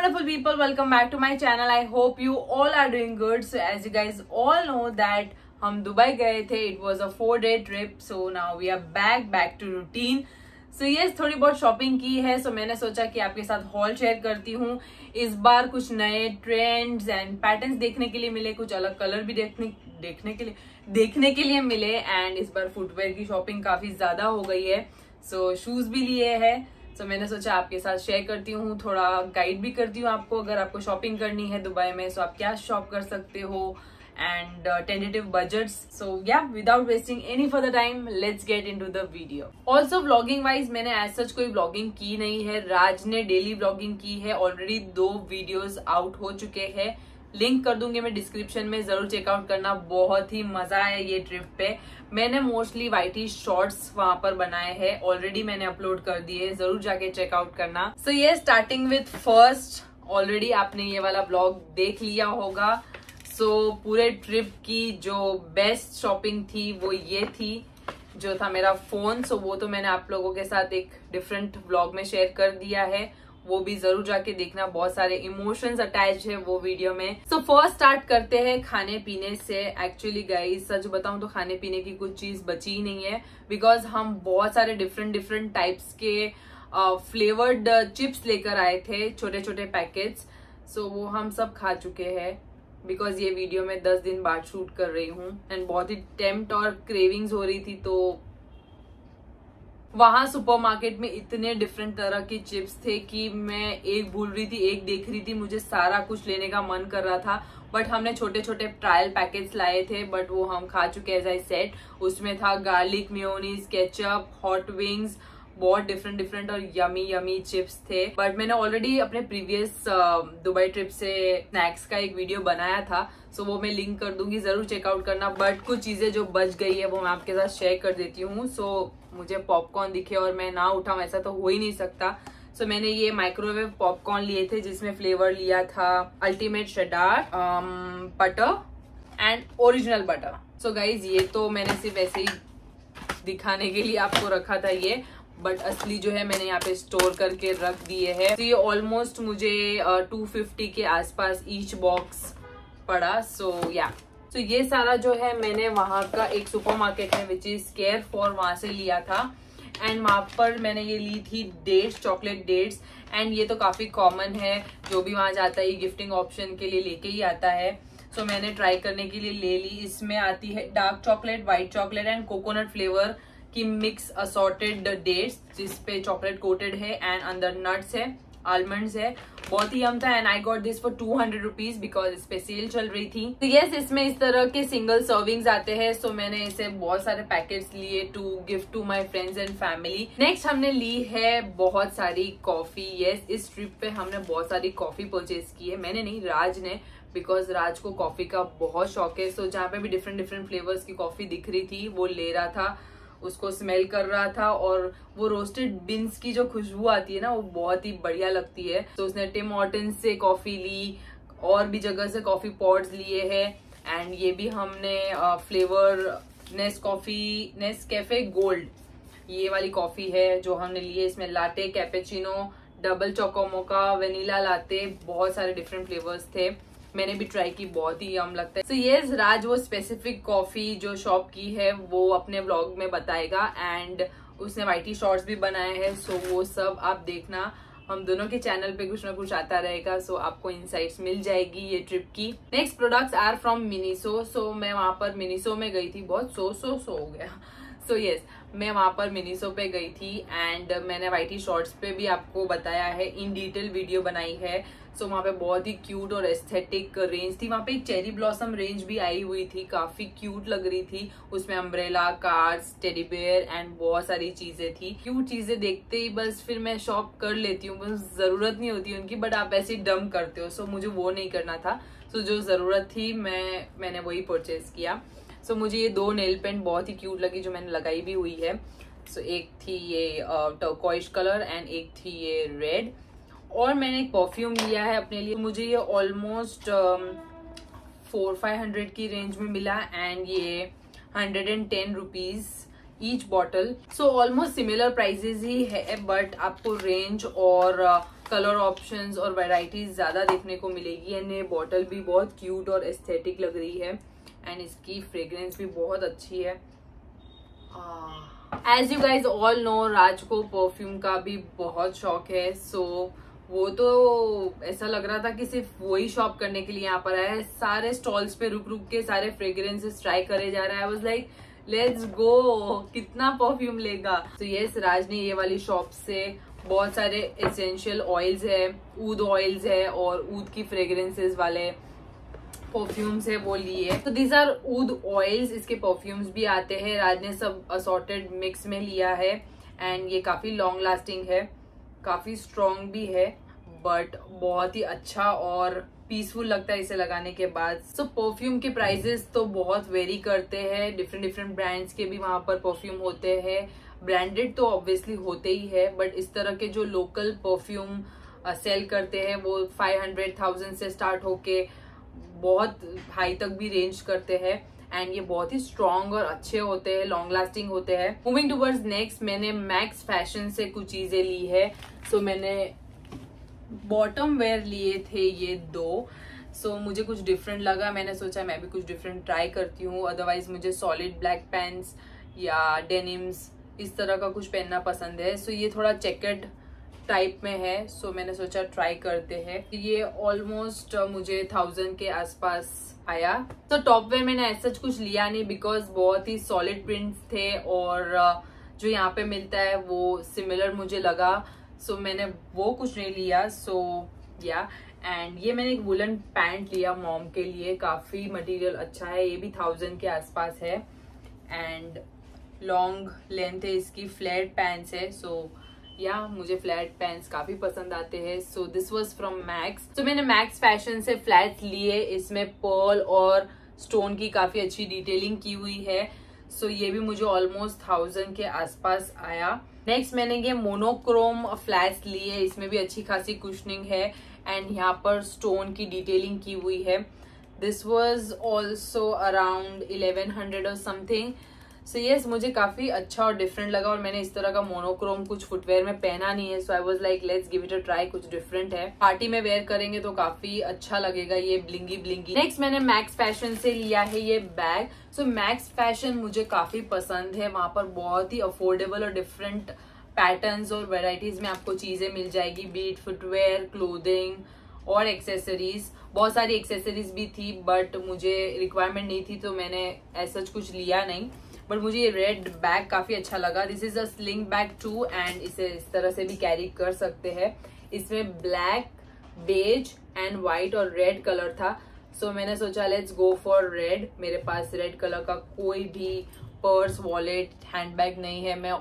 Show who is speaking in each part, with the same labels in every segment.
Speaker 1: wonderful people welcome back to my channel. I hope you all are doing good. So as you guys all know that हम Dubai गए थे it was a four day trip so now we are back back to routine so ये थोड़ी बहुत shopping की है. So so मैंने सोचा कि आपके साथ हॉल शेयर करती हूँ. इस बार कुछ नए ट्रेंड्स एंड पैटर्न्स देखने के लिए मिले कुछ अलग कलर भी देखने देखने के लिए देखने के लिए मिले. एंड इस बार फुटवेयर की शॉपिंग काफ़ी ज़्यादा हो गई है. सो so, शूज़ भी लिए हैं. सो मैंने सोचा आपके साथ शेयर करती हूँ, थोड़ा गाइड भी करती हूँ आपको, अगर आपको शॉपिंग करनी है दुबई में सो आप क्या शॉप कर सकते हो? And tentative budgets so yeah without wasting any further time let's get into the video also vlogging wise मैंने एज सच कोई व्लॉगिंग की नहीं है. राज ने डेली व्लॉगिंग की है. ऑलरेडी दो वीडियोज़ आउट हो चुके हैं. लिंक कर दूँगी मैं डिस्क्रिप्शन में ज़रूर चेकआउट करना बहुत ही मज़ा आया ये ट्रिप पे। मैंने मोस्टली वाइटी शॉर्ट्स वहाँ पर बनाए हैं ऑलरेडी मैंने अपलोड कर दिए ज़रूर जाके चेकआउट करना। सो ये स्टार्टिंग विथ फ़र्स्ट ऑलरेडी आपने ये वाला ब्लॉग देख लिया होगा। सो so, पूरे ट्रिप की जो बेस्ट शॉपिंग थी वो ये थी जो था मेरा फ़ोन सो so, वो तो मैंने आप लोगों के साथ एक डिफरेंट ब्लॉग में शेयर कर दिया है। वो भी ज़रूर जाके देखना। बहुत सारे इमोशंस अटैच है वो वीडियो में। सो फ़र्स्ट स्टार्ट करते हैं खाने पीने से। एक्चुअली गाइस सच बताऊँ तो खाने पीने की कुछ चीज़ बची ही नहीं है। बिकॉज़ हम बहुत सारे डिफरेंट डिफरेंट टाइप्स के फ्लेवर्ड uh, चिप्स लेकर आए थे छोटे छोटे पैकेट्स सो वो हम सब खा चुके हैं। बिकॉज़ ये वीडियो मैं दस दिन बाद शूट कर रही हूँ। एंड बहुत ही टेम्प्ट और क्रेविंग्स हो रही थी तो वहाँ सुपरमार्केट में इतने डिफरेंट तरह के चिप्स थे कि मैं एक भूल रही थी, एक देख रही थी, मुझे सारा कुछ लेने का मन कर रहा था बट हमने छोटे छोटे ट्रायल पैकेट्स लाए थे बट वो हम खा चुके एज आई सेट उसमें था garlic mayonnaise ketchup hot wings बहुत डिफरेंट डिफरेंट और यमी यमी चिप्स थे। बट मैंने ऑलरेडी अपने प्रीवियस दुबई ट्रिप से स्नैक्स का एक वीडियो बनाया था। सो so वो मैं लिंक कर दूँगी ज़रूर चेकआउट करना। बट कुछ चीज़ें जो बच गई है वो मैं आपके साथ शेयर कर देती हूँ। सो so, मुझे पॉपकॉर्न दिखे और मैं ना उठाऊं ऐसा तो हो ही नहीं सकता। सो so, मैंने ये माइक्रोवेव पॉपकॉर्न लिए थे जिसमें फ्लेवर लिया था ultimate cheddar butter and original butter so guys ये तो मैंने सिर्फ़ ऐसे ही दिखाने के लिए आपको रखा था ये। बट असली जो है मैंने यहाँ पे स्टोर करके रख दिए है। तो ये ऑलमोस्ट मुझे टू फिफ्टी के आसपास ईच बॉक्स पड़ा सो so, या yeah. तो so, ये सारा जो है मैंने वहाँ का एक सुपरमार्केट है विच इज़ केयर फॉर वहाँ से लिया था। एंड वहाँ पर मैंने ये ली थी डेट्स चॉकलेट डेट्स एंड ये तो काफ़ी कॉमन है जो भी वहाँ जाता है ये गिफ्टिंग ऑप्शन के लिए लेके ही आता है। सो so, मैंने ट्राई करने के लिए ले ली। इसमें आती है dark chocolate white chocolate and coconut flavour की मिक्स असॉर्टेड डेट्स जिसपे चॉकलेट कोटेड है एंड अंदर नट्स है आलमंड्स है बहुत ही यम था and I got this for two hundred rupees because इस पे सेल चल रही थी। तो so यस yes, इसमें इस तरह के सिंगल सर्विंग्स आते हैं सो so मैंने इसे बहुत सारे पैकेट्स लिए to gift to my friends and family next हमने ली है बहुत सारी कॉफ़ी यस yes, इस ट्रिप पे हमने बहुत सारी कॉफ़ी परचेज की है। मैंने नहीं राज ने बिकॉज़ राज को कॉफ़ी का बहुत शौक है सो so, जहाँ पे भी डिफरेंट डिफरेंट फ्लेवर्स की कॉफ़ी दिख रही थी वो ले रहा था। उसको स्मेल कर रहा था और वो रोस्टेड बिन्स की जो खुशबू आती है ना, वो बहुत ही बढ़िया लगती है। तो उसने टिम ऑर्टन से कॉफ़ी ली, और भी जगह से कॉफ़ी पॉट्स लिए हैं। एंड ये भी हमने flavour Nes coffee Nescafe gold ये वाली कॉफ़ी है जो हमने लिए इसमें latte cappuccino double choco mocha vanilla latte बहुत सारे डिफरेंट फ्लेवर्स थे। मैंने भी ट्राई की बहुत ही यम लगता है। सो so, yes, राज वो स्पेसिफिक कॉफ़ी जो शॉप की है वो अपने ब्लॉग में बताएगा एंड उसने वाइटी शॉर्ट्स भी बनाए हैं सो so वो सब आप देखना। हम दोनों के चैनल पे कुछ ना कुछ आता रहेगा सो so आपको इनसाइट्स मिल जाएगी ये ट्रिप की। Next products are from Miniso so मैं वहाँ पर मिनीसो में गई थी बहुत सो सो सो हो गया। सो so, यस yes, मैं वहाँ पर मिनीसो पे गई थी एंड मैंने वाइटी शॉर्ट्स पे भी आपको बताया है इन डिटेल वीडियो बनाई है। सो वहाँ पे बहुत ही क्यूट और एस्थेटिक रेंज थी। वहाँ पे एक चेरी ब्लॉसम रेंज भी आई हुई थी। काफ़ी क्यूट लग रही थी। उसमें umbrella cars teddy bear and बहुत सारी चीज़ें थी। क्यूट चीज़ें देखते ही बस फिर मैं शॉप कर लेती हूँ। बस ज़रूरत नहीं होती उनकी बट आप ऐसे डम करते हो। सो so, मुझे वो नहीं करना था। सो so, जो ज़रूरत थी मैं मैंने वही परचेज किया। सो so, मुझे ये दो नेल पेंट बहुत ही क्यूट लगी जो मैंने लगाई भी हुई है। सो so, एक थी ये टर्कॉइश कलर एंड एक थी ये रेड और मैंने एक परफ्यूम लिया है अपने लिए। मुझे ये ऑलमोस्ट फोर फाइव हंड्रेड की रेंज में मिला एंड ये hundred and ten rupees each bottle so almost similar prices ही है बट आपको रेंज और कलर uh, ऑप्शंस और वैरायटीज ज़्यादा देखने को मिलेगी। एंड ये बॉटल भी बहुत क्यूट और एस्थेटिक लग रही है। एंड इसकी फ्रेग्रेंस भी बहुत अच्छी है। As you guys all know Raj को परफ्यूम का भी बहुत शौक है सो so, वो तो ऐसा लग रहा था कि सिर्फ़ वही शॉप करने के लिए यहाँ पर आया है। सारे स्टॉल्स पे रुक रुक के सारे फ्रेग्रेंसेस ट्राई करे जा रहा है। वॉज़ लाइक लेट्स गो कितना परफ्यूम लेगा? तो so, यस राज ने ये वाली शॉप से बहुत सारे एसेंशियल ऑयल्स है ऊद ऑयल्स है और ऊद की फ्रेग्रेंसेस वाले परफ्यूम्स है वो लिए तो दीज आर ऊद ऑयल्स इसके परफ्यूम्स भी आते हैं। राज ने सब असॉर्टेड मिक्स में लिया है एंड ये काफ़ी लॉन्ग लास्टिंग है। काफ़ी स्ट्रॉन्ग भी है बट बहुत ही अच्छा और पीसफुल लगता है इसे लगाने के बाद। सो so, परफ्यूम के प्राइजेस तो बहुत वेरी करते हैं। डिफरेंट डिफरेंट ब्रांड्स के भी वहाँ पर परफ्यूम होते हैं। ब्रांडेड तो ऑब्वियसली होते ही है बट इस तरह के जो लोकल परफ्यूम सेल करते हैं वो फाइव हंड्रेड थाउज़ेंड से स्टार्ट होके बहुत हाई तक भी रेंज करते हैं। एंड ये बहुत ही स्ट्रॉन्ग और अच्छे होते हैं लॉन्ग लास्टिंग होते हैं। मूविंग टूवर्ड्स नेक्स्ट मैंने मैक्स फ़ैशन से कुछ चीज़ें ली है। सो so, मैंने बॉटम वेयर लिए थे ये दो। सो so, मुझे कुछ डिफरेंट लगा। मैंने सोचा मैं भी कुछ डिफरेंट ट्राई करती हूँ। अदरवाइज़ मुझे सॉलिड ब्लैक पैंट्स या डेनिम्स इस तरह का कुछ पहनना पसंद है। सो so, ये थोड़ा चेकेड टाइप में है। सो so मैंने सोचा ट्राई करते हैं। ये ऑलमोस्ट मुझे थाउज़ेंड के आसपास आया। तो टॉप वेयर मैंने ऐसा कुछ लिया नहीं बिकॉज़ बहुत ही सॉलिड प्रिंट्स थे और जो यहाँ पे मिलता है वो सिमिलर मुझे लगा। सो so, मैंने वो कुछ नहीं लिया। सो या एंड ये मैंने एक वुलन पैंट लिया मॉम के लिए। काफ़ी मटेरियल अच्छा है। ये भी थाउज़ेंड के आसपास है। एंड लॉन्ग लेंथ है। इसकी फ्लैट पैंट्स है। सो so, या मुझे फ्लैट पैंट्स काफ़ी पसंद आते हैं। So this was from Max तो मैंने मैक्स फ़ैशन से फ्लैट लिए। इसमें पर्ल और स्टोन की काफ़ी अच्छी डिटेलिंग की हुई है। सो so, ये भी मुझे ऑलमोस्ट थाउज़ेंड के आसपास आया। नेक्स्ट मैंने ये मोनोक्रोम फ्लैट्स लिए। इसमें भी अच्छी खासी कुशनिंग है। एंड यहाँ पर स्टोन की डिटेलिंग की हुई है। This was also around eleven hundred और something so so, yes yes, मुझे काफ़ी अच्छा और डिफरेंट लगा और मैंने इस तरह का मोनोक्रोम कुछ फुटवेयर में पहना नहीं है। So I was like let's give it a try कुछ डिफरेंट है। पार्टी में वेयर करेंगे तो काफ़ी अच्छा लगेगा ये ब्लिंगी ब्लिंगी नेक्स्ट मैंने मैक्स फ़ैशन से लिया है ये बैग सो मैक्स फ़ैशन मुझे काफ़ी पसंद है। वहाँ पर बहुत ही अफोर्डेबल और डिफरेंट पैटर्न्स और वेराइटीज में आपको चीज़ें मिल जाएगी। बीट फुटवेयर क्लोदिंग और एक्सेसरीज बहुत सारी एक्सेसरीज भी थी बट मुझे रिक्वायरमेंट नहीं थी तो मैंने ऐसा कुछ लिया नहीं। बट मुझे ये रेड बैग काफ़ी अच्छा लगा। This is a sling bag too and इसे इस तरह से भी कैरी कर सकते हैं। इसमें ब्लैक बेज एंड व्हाइट और रेड कलर था। सो so, मैंने सोचा लेट्स गो फॉर रेड मेरे पास रेड कलर का कोई भी पर्स वॉलेट हैंडबैग नहीं है। मैं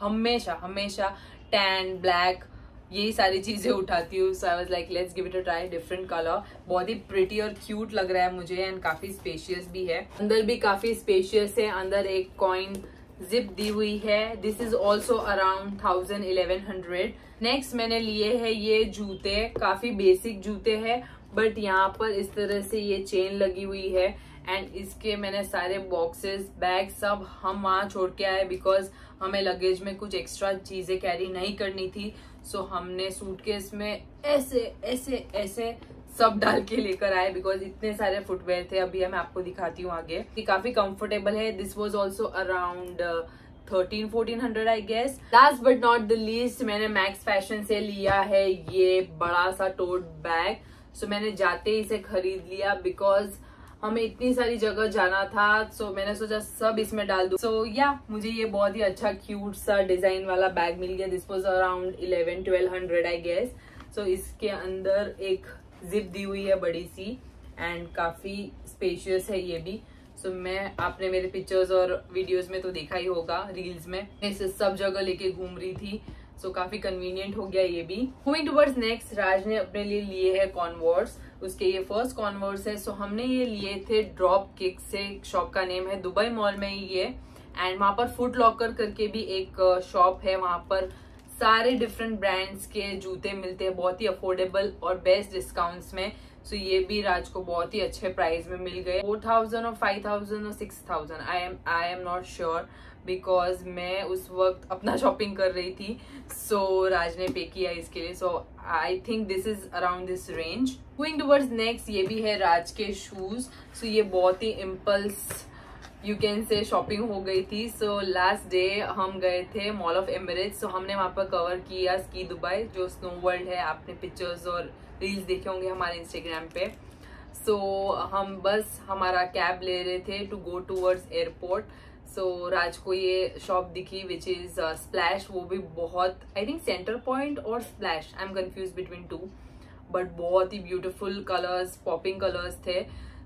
Speaker 1: हमेशा हमेशा टैन ब्लैक यही सारी चीज़ें उठाती हूँ। So I was like let's give it a try different colour बहुत ही प्रिटी और क्यूट लग रहा है मुझे एंड काफ़ी स्पेशियस भी है। अंदर भी काफ़ी स्पेशियस है। अंदर एक कॉइन जिप दी हुई है। This is also around thousand eleven hundred next मैंने लिए है ये जूते। काफ़ी बेसिक जूते हैं। बट यहाँ पर इस तरह से ये चेन लगी हुई है। एंड इसके मैंने सारे बॉक्सेस बैग सब हम वहाँ छोड़ के आए बिकॉज़ हमें लगेज में कुछ एक्स्ट्रा चीज़ें कैरी नहीं करनी थी। सो so, हमने सूटकेस में ऐसे ऐसे ऐसे सब डाल के लेकर आए बिकॉज़ इतने सारे फुटवेयर थे। अभी मैं आपको दिखाती हूँ आगे। कि काफ़ी कंफर्टेबल है। This was also around thirteen fourteen hundred I guess last but not the least मैंने मैक्स फ़ैशन से लिया है ये बड़ा सा टोट बैग सो मैंने जाते ही इसे खरीद लिया बिकॉज़ हमें इतनी सारी जगह जाना था सो so मैंने सोचा सब इसमें डाल दू। सो या मुझे ये बहुत ही अच्छा क्यूट सा डिज़ाइन वाला बैग मिल गया। This was around eleven twelve hundred I guess so इसके अंदर एक जिप दी हुई है बड़ी सी एंड काफ़ी स्पेशियस है ये भी। सो so, मैं आपने मेरे पिक्चर्स और वीडियोस में तो देखा ही होगा रील्स में। इसे सब जगह लेके घूम रही थी। सो so, काफ़ी कन्वीनियंट हो गया ये भी। मूविंग टूवर्ड्स नेक्स्ट राज ने अपने लिए लिए है कॉन्वर्स उसके ये फ़र्स्ट कॉन्वर्स है। सो हमने ये लिए थे ड्रॉप किक से शॉप का नेम है दुबई मॉल में ही ये। एंड वहाँ पर फुट लॉकर करके भी एक शॉप है। वहाँ पर सारे डिफरेंट ब्रांड्स के जूते मिलते हैं, बहुत ही अफोर्डेबल और बेस्ट डिस्काउंट्स में। सो so ये भी राज को बहुत ही अच्छे प्राइस में मिल गए। फोर थाउज़ेंड और फाइव थाउज़ेंड और six thousand I am I am not sure because मैं उस वक्त अपना शॉपिंग कर रही थी। सो so, राज ने पे किया इसके लिए। So I think this is around this range going towards next ये भी है राज के शूज़ सो so, ये बहुत ही impulse you can say shopping हो गई थी। सो लास्ट डे हम गए थे मॉल ऑफ़ एमरेज सो हमने वहाँ पर कवर किया स्की दुबई जो स्नो वर्ल्ड है आपने पिक्चर्स और रील्स देखे होंगे हमारे इंस्टाग्राम पे। सो so, हम बस हमारा कैब ले रहे थे to go towards airport so Raj को ये शॉप दिखी विच इज़ स्प्लैश वो भी बहुत आई थिंक सेंटर पॉइंट और Splash I am confused between two but बहुत ही ब्यूटिफुल कलर्स पॉपिंग कलर्स थे।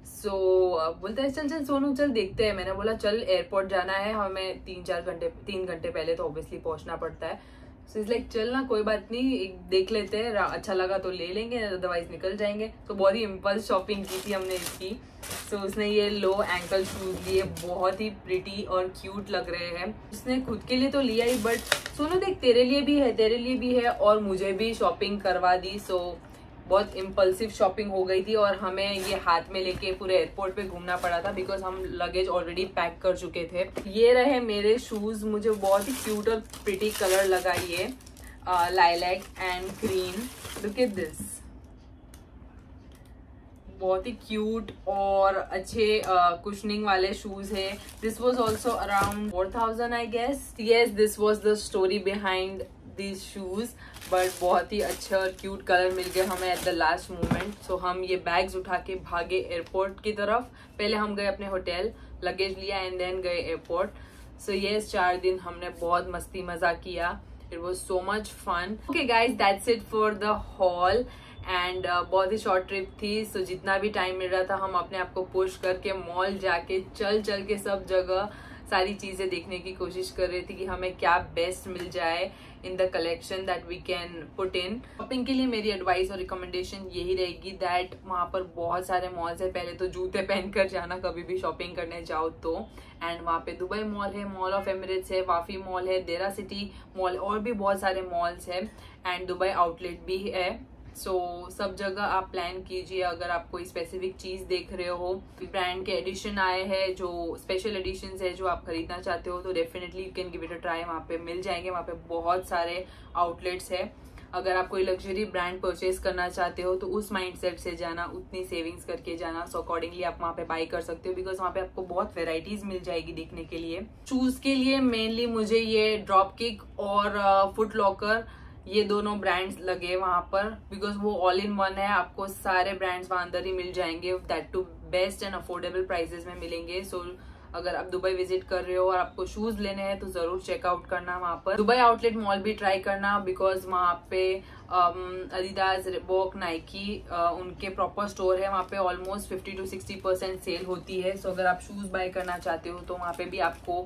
Speaker 1: सो so, बोलते हैं चल चल सोनू चल देखते हैं। मैंने बोला चल एयरपोर्ट जाना है। हमें तीन चार घंटे तीन घंटे पहले तो ऑब्वियसली पहुँचना पड़ता है। सो इज़ लाइक चल ना कोई बात नहीं एक देख लेते हैं अच्छा लगा तो ले लेंगे अदरवाइज़ निकल जाएँगे। तो बहुत ही इम्पल्स शॉपिंग की थी हमने इसकी। सो so, उसने ये लो एंकल शूज़ लिए बहुत ही प्रिटी और क्यूट लग रहे हैं। उसने खुद के लिए तो लिया ही बट सुनो देख तेरे लिए भी है तेरे लिए भी है और मुझे भी शॉपिंग करवा दी सो so, बहुत इम्पल्सिव शॉपिंग हो गई थी और हमें ये हाथ में लेके पूरे एयरपोर्ट पे घूमना पड़ा था बिकॉज़ हम लगेज ऑलरेडी पैक कर चुके थे। ये रहे मेरे शूज़ मुझे बहुत ही क्यूट और प्रिटी कलर लगा ये lilac and green look at this बहुत ही क्यूट और अच्छे कुशनिंग uh, वाले शूज़ है। This was also around four thousand I guess yes this was the story behind these shoes but बहुत ही अच्छा और क्यूट कलर मिल गए हमें at the last moment so हम ये बैग्स उठा के भागे एयरपोर्ट की तरफ़. पहले हम गए अपने होटल लगेज लिया एंड देन गए एयरपोर्ट सो ये चार दिन हमने बहुत मस्ती मज़ा किया. It was so much fun okay guys that's it for the haul and बहुत ही शॉर्ट ट्रिप थी. सो so, जितना भी टाइम मिल रहा था हम अपने आप को पुश करके मॉल जाके चल चल के सब जगह सारी चीज़ें देखने की कोशिश कर रही थी कि हमें क्या बेस्ट मिल जाए. In the collection that we can put in shopping के लिए मेरी एडवाइस और रिकमेंडेशन यही रहेगी दैट वहाँ पर बहुत सारे मॉल्स है। पहले तो जूते पहन कर जाना, कभी भी शॉपिंग करने जाओ तो। एंड वहाँ पे दुबई मॉल है मॉल ऑफ़ एमरेट्स है, वाफी मॉल है देरा सिटी मॉल और भी बहुत सारे मॉल्स है। एंड दुबई आउटलेट भी है। सो so, सब जगह आप प्लान कीजिए अगर आप कोई स्पेसिफिक चीज़ देख रहे हो। ब्रांड के एडिशन आए हैं जो स्पेशल एडिशन है जो आप खरीदना चाहते हो तो definitely you can give it a try वहाँ पे मिल जाएँगे वहाँ पे बहुत सारे आउटलेट्स है। अगर आप कोई लग्जरी ब्रांड परचेज करना चाहते हो तो उस माइंडसेट से जाना उतनी सेविंग्स करके जाना। सो अकॉर्डिंगली आप वहाँ पे बाई कर सकते हो बिकॉज़ वहाँ पे आपको बहुत वेराइटीज मिल जाएगी देखने के लिए। शूज़ के लिए मेनली मुझे ये ड्रॉप किक और फुट uh, लॉकर ये दोनों ब्रांड्स लगे वहाँ पर बिकॉज़ वो ऑल इन वन है आपको सारे ब्रांड्स वहाँ अंदर ही मिल जाएँगे that too best and affordable prices में मिलेंगे। सो so, अगर आप दुबई विज़िट कर रहे हो और आपको शूज़ लेने हैं तो ज़रूर चेकआउट करना वहाँ पर। दुबई आउटलेट मॉल भी ट्राई करना बिकॉज़ वहाँ पे अदिदास बोक नाइकी उनके प्रॉपर स्टोर है। वहाँ पे ऑलमोस्ट 50 टू 60 परसेंट सेल होती है। सो so, अगर आप शूज़ बाय करना चाहते हो तो वहाँ पे भी आपको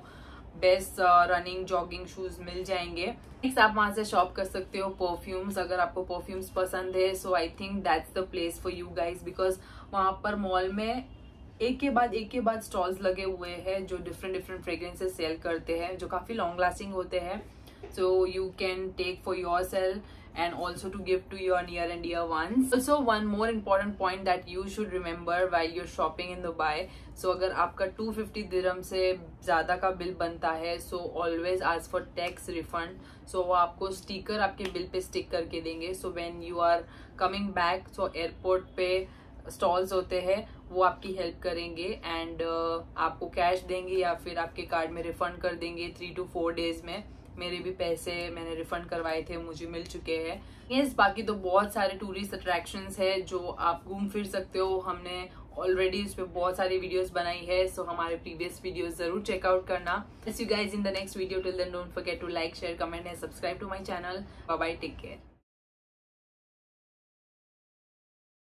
Speaker 1: बेस्ट रनिंग जॉगिंग शूज़ मिल जाएँगे। नेक्स्ट आप वहाँ से शॉप कर सकते हो परफ्यूम्स अगर आपको परफ्यूम्स पसंद है so I think that's the place for you guys because वहाँ पर मॉल में एक के बाद एक के बाद स्टॉल्स लगे हुए हैं जो डिफरेंट डिफरेंट फ्रेग्रेंसेस सेल करते हैं, जो काफ़ी लॉन्ग लास्टिंग होते हैं। So you can take for your yourself and also to give to your near and dear ones. Also one more important point that you should remember while you're shopping in Dubai. So अगर आपका 250 dirham से ज़्यादा का bill बनता है so always ask for tax refund. So वो आपको sticker आपके बिल पे स्टिक करके देंगे. So when you are coming back so airport पे स्टॉल्स होते हैं वो आपकी हेल्प करेंगे एंड uh, आपको कैश देंगे या फिर आपके कार्ड में रिफंड कर देंगे थ्री टू फोर डेज़ में मेरे भी पैसे मैंने रिफंड करवाए थे, मुझे मिल चुके हैं। यस बाकी तो बहुत सारे टूरिस्ट अट्रैक्शन है जो आप घूम फिर सकते हो। हमने ऑलरेडी उस पर बहुत सारी वीडियोज़ बनाई है सो so हमारे प्रीवियस वीडियो ज़रूर चेकआउट करना। You guys in the next video till then don't forget to like share comment and subscribe to my channel bye take care